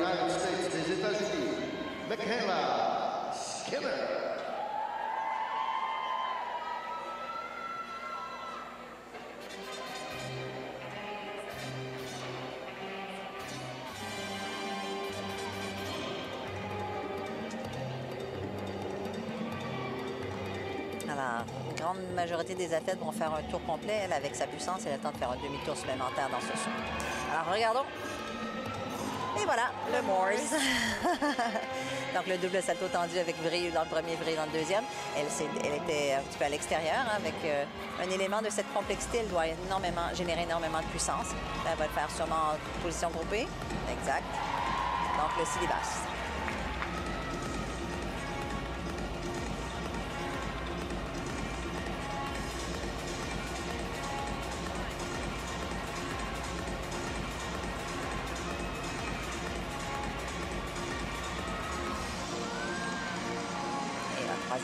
United États-Unis, Michaela une grande majorité des athlètes vont faire un tour complet. Elle, avec sa puissance, elle a le temps de faire un demi-tour supplémentaire dans ce saut. Alors, regardons. Et voilà, le Morse. Donc, le double salto tendu avec vrille dans le premier, vrille dans le deuxième. Elle, était un petit peu à l'extérieur hein, avec euh, un élément de cette complexité. Elle doit énormément, générer énormément de puissance. Elle va le faire sûrement en position groupée. Exact. Donc, le syllabus.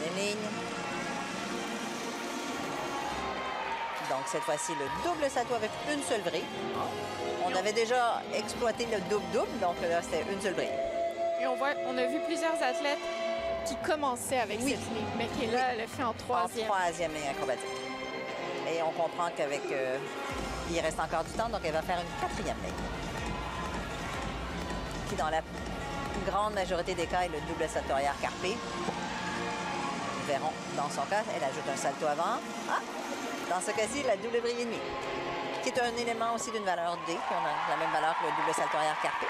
Et troisième ligne. Donc, cette fois-ci, le double salto avec une seule vrille. On avait déjà exploité le double-double, donc là, c'était une seule vrille. Et on voit, on a vu plusieurs athlètes qui commençaient avec Oui. cette ligne, mais qui là, le fait en En troisième. troisième ligne acrobatique. Et on comprend qu'avec... euh, il reste encore du temps, donc elle va faire une quatrième ligne. Qui, dans la grande majorité des cas, est le double salto arrière carpé. Verrons dans son cas, elle ajoute un salto avant. Ah! Dans ce cas-ci, la double brille et qui est un élément aussi d'une valeur D, qui a la même valeur que le double salto arrière carpé.